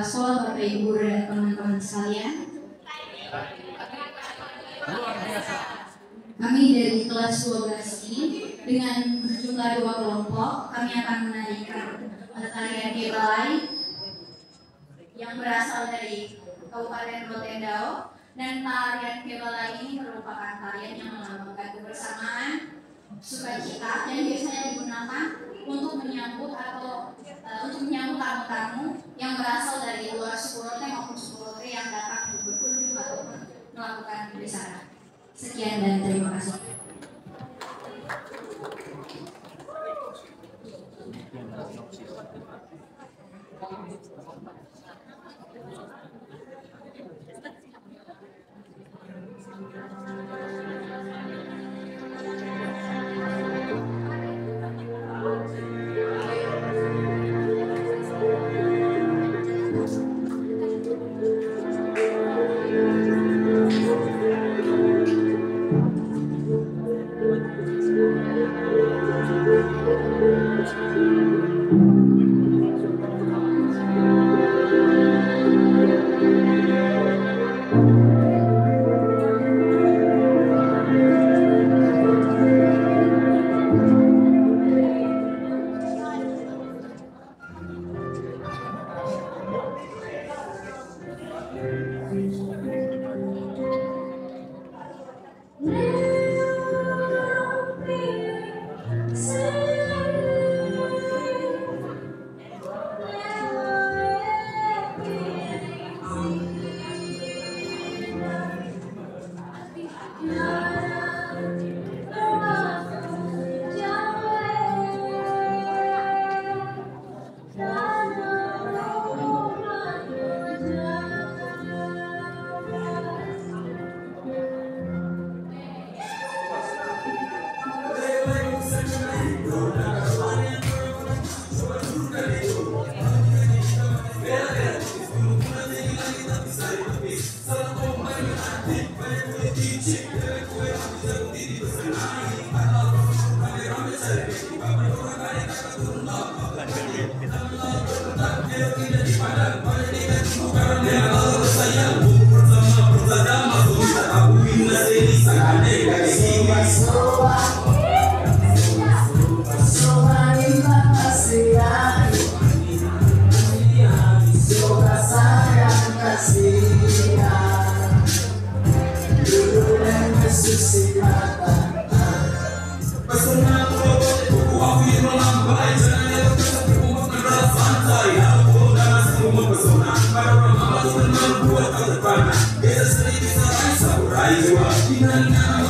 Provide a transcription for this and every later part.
Kepala Sekolah, Bapak Ibu dan teman-teman sekalian. Kami dari kelas 12 ini dengan jumlah dua kelompok, kami akan menarikan tarian Kebalai yang berasal dari Kabupaten Rotendao dan tarian Kebalai ini merupakan tarian yang melambangkan kebersamaan, sukacita dan biasanya digunakan untuk menyambut atau uh, untuk menyambut tamu-tamu yang berasal dari luar Sukurote maupun Sukurote yang datang untuk berkunjung ataupun melakukan wisata. Sekian dan terima kasih. sona barabara mama sana kuwa takupana pesa sasa hivi sasa raiwa inanana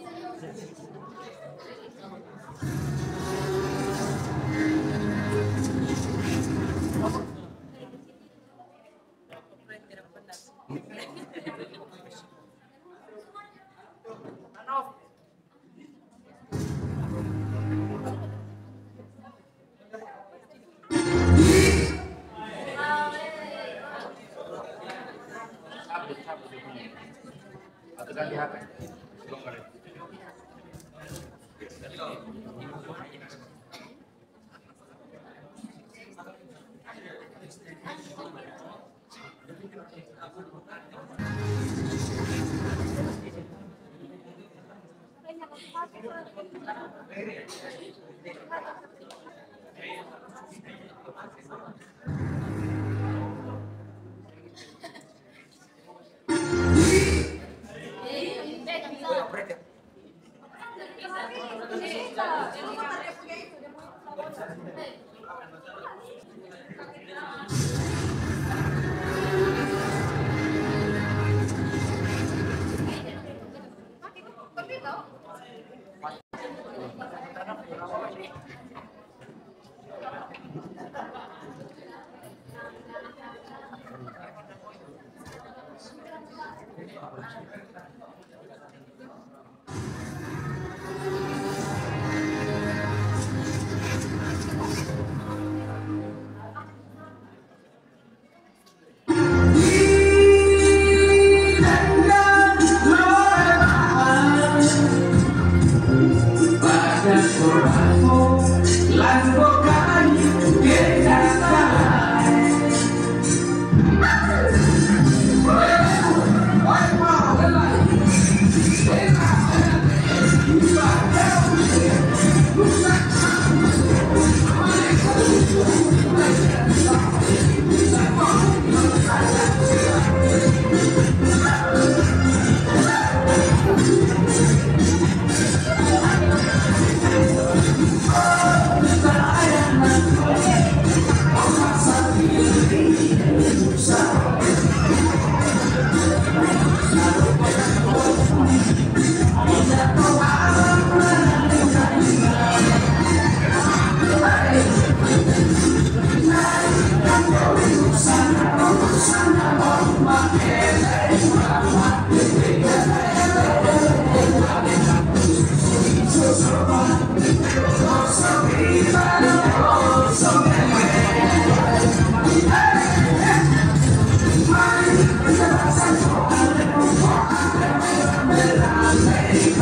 Thank you.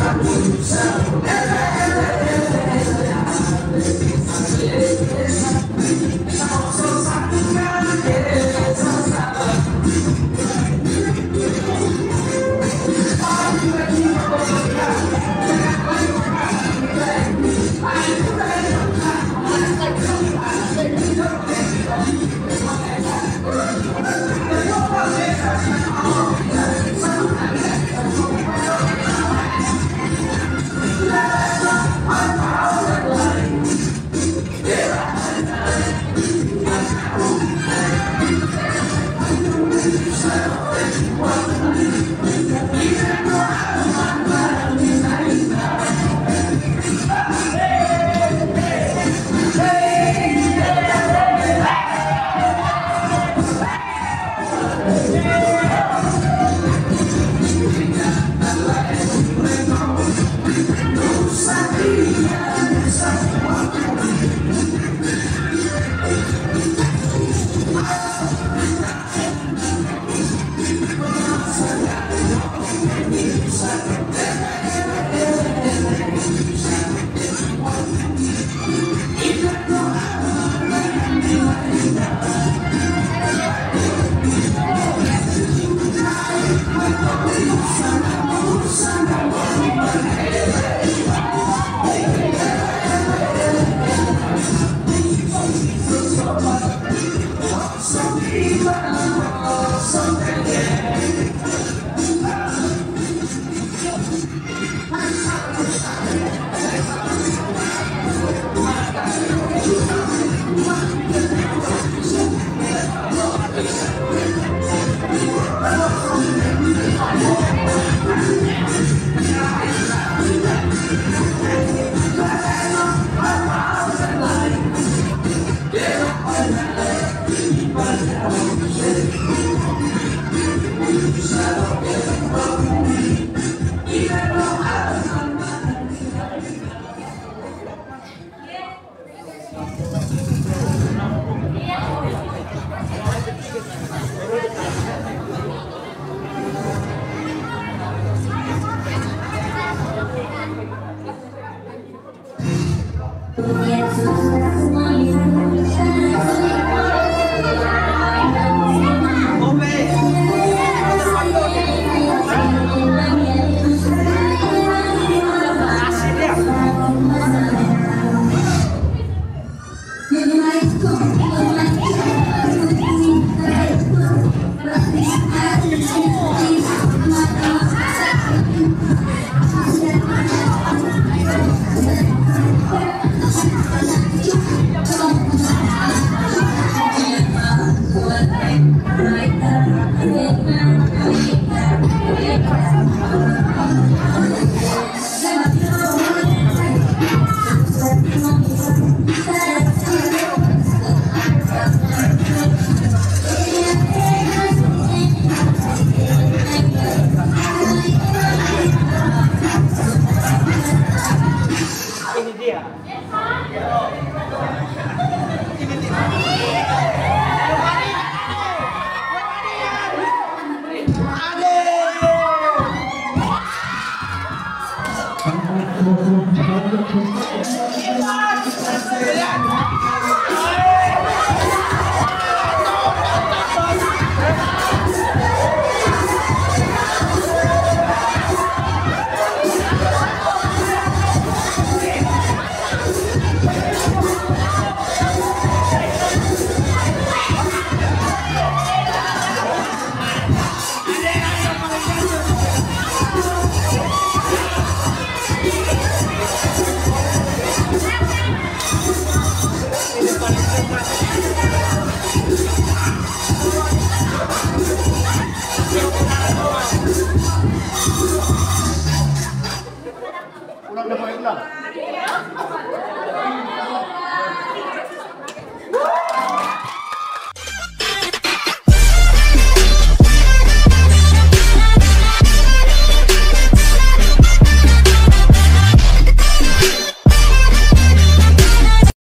Thank